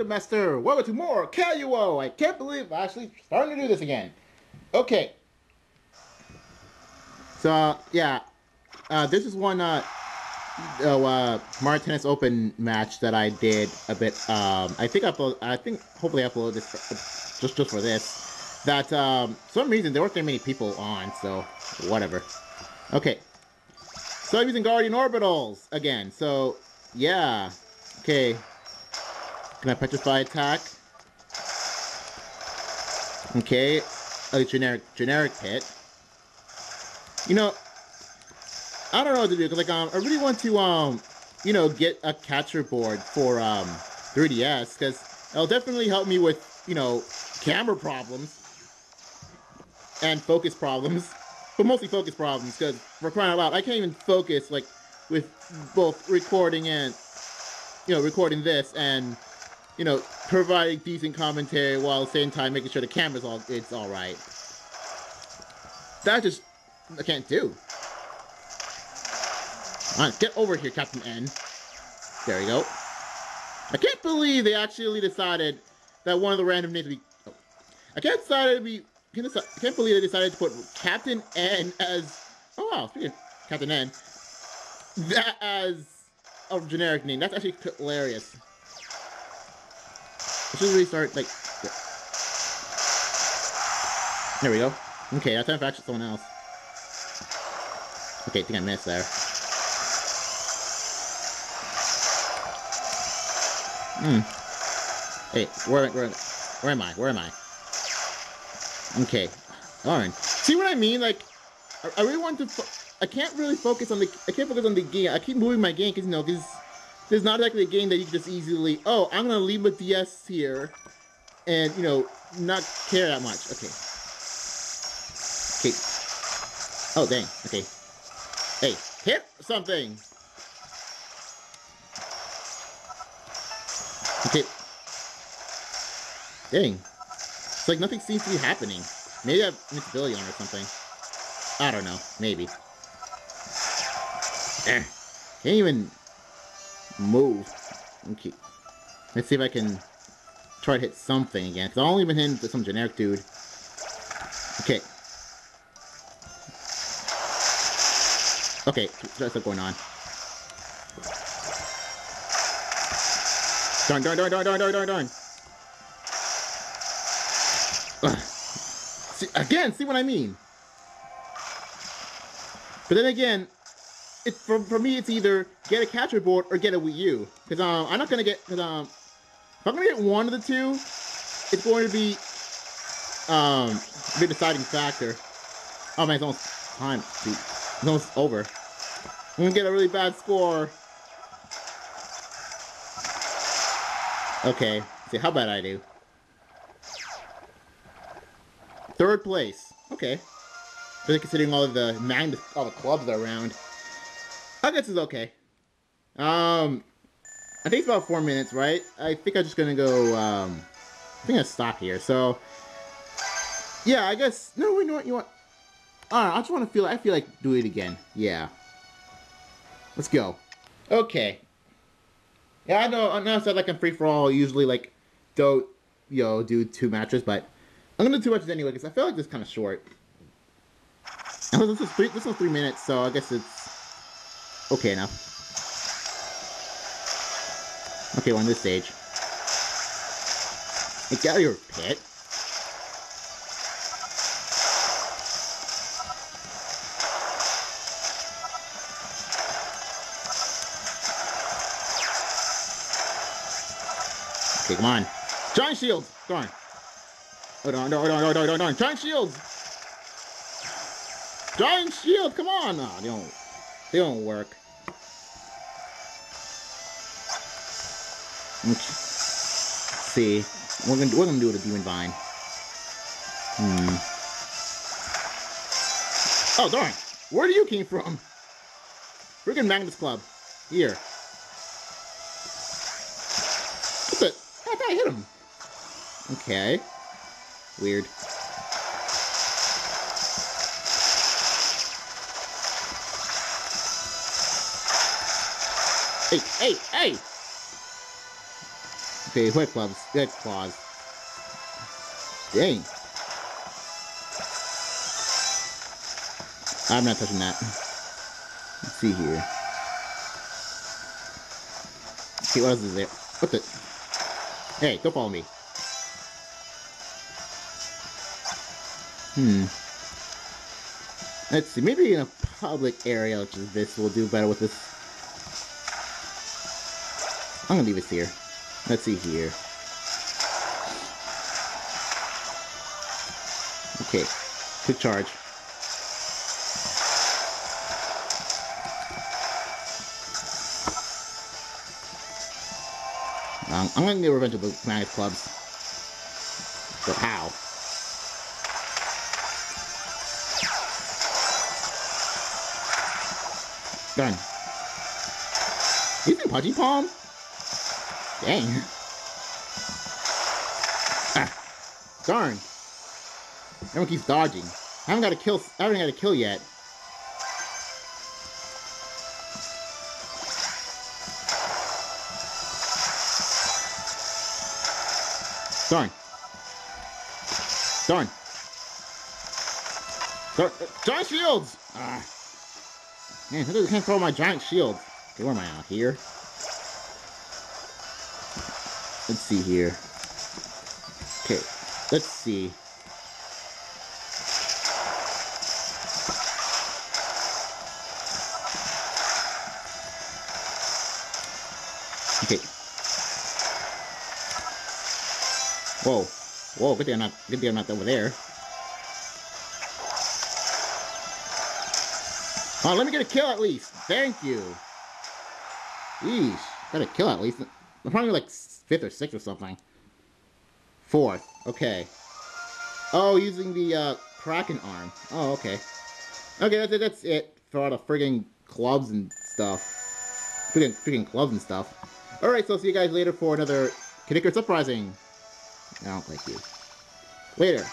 Pikmin Master. Welcome to more KUO. I can't believe I'm actually starting to do this again. Okay. So, uh, yeah. Uh, this is one uh, uh, uh, Mario Tennis Open match that I did a bit. Um, I think I upload, I think hopefully I upload this for, just just for this. That um, some reason there weren't that many people on, so whatever. Okay. So I'm using Guardian Orbitals again. So yeah. Okay. Can I petrify attack? Okay. A generic generic hit. You know, I don't know what to do because like um I really want to um you know get a capture board for um 3DS because it'll definitely help me with you know camera problems and focus problems, but mostly focus problems because for crying out loud I can't even focus like with both recording and you know recording this and you know providing decent commentary while at the same time making sure the camera's all it's all right. That just I can't do. Alright, get over here, Captain N. There we go. I can't believe they actually decided that one of the random names would be... Oh. I can't decide to be... I can't believe they decided to put Captain N as... Oh, wow. Speaking Captain N. That as a generic name. That's actually hilarious. I should really start, like... There we go. Okay, that's time for actually someone else. Okay, I think I missed there. Hmm. Hey, where, where, where am I? Where am I? Okay. Darn. See what I mean? Like, I, I really want to... I can't really focus on the... I can't focus on the game. I keep moving my game because, you know, because there's not exactly a game that you can just easily... Oh, I'm going to leave a DS here and, you know, not care that much. Okay. Okay. Oh, dang. Okay. Hey, hit something! Okay. Dang. It's like nothing seems to be happening. Maybe I have invincibility on or something. I don't know. Maybe. Eh. Can't even move. Okay. Let's see if I can try to hit something again. Because I've only been hitting some generic dude. Okay. Okay, what's going on. Darn, darn, darn, darn, darn, darn, darn, darn. See, again, see what I mean? But then again, it for, for me, it's either get a capture board or get a Wii U. Because um, I'm not going to get... Cause, um, if I'm going to get one of the two, it's going to be um, the deciding factor. Oh man, it's almost time. It's almost over. I'm going to get a really bad score. Okay, see how bad I do. Third place. Okay. Really considering all of the mag all the clubs around. I guess it's okay. Um I think it's about four minutes, right? I think I'm just gonna go um I think I stop here. So yeah, I guess no you know what you want Alright, I just wanna feel I feel like do it again. Yeah. Let's go. Okay. Yeah, I know. I know. I said like in free for all, usually like don't you know do two matches, but I'm gonna do two matches anyway because I feel like this kind of short. This is three. This was three minutes, so I guess it's okay enough. Okay, we're on this stage. Get out of your pit. Okay, come on. Giant shield! Darn. Oh, darn, darn, darn, darn, darn, darn. Giant shields! Giant shield! Come on! No, they don't, they don't work. Okay. see. We're gonna, we're gonna do it with Demon Vine. Hmm. Oh, darn. Where do you came from? Freaking Magnus Club. Here. What the? I hit him. Okay. Weird. Hey, hey, hey! Okay, white clubs. Red claws. Dang. I'm not touching that. Let's see here. Okay, what else is there? What the? Hey, don't follow me. Hmm. Let's see, maybe in a public area which is this will do better with this. I'm gonna leave this here. Let's see here. Okay, quick charge. Um, I'm gonna get revenge of the Magnus Clubs. But how? Done. He's in Pudgy Palm? Dang. Ah. Darn. Everyone keeps dodging. I haven't got a kill I haven't got a kill yet. Darn. Darn. Darn. Uh, giant shields! Ah. Man, I can't throw my giant shield. Okay, where am I out here? Let's see here. Okay, let's see. Okay. Whoa. Whoa, good thing I'm not good thing I'm not over there. Oh, let me get a kill at least. Thank you. Yeesh. Got a kill at least. I'm probably like fifth or sixth or something. Fourth. Okay. Oh, using the uh, Kraken arm. Oh, okay. Okay, that's it. That's it for all the friggin' clubs and stuff. Friggin' friggin' clubs and stuff. Alright, so I'll see you guys later for another Kid Icarus Uprising. I don't like you. Later.